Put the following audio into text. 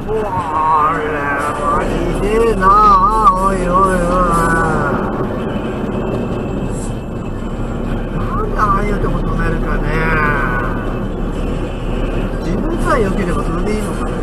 これはひでえなおいおいおい。なんでああいうとこ止めるかね。自分さえ良ければそれでいいのかね。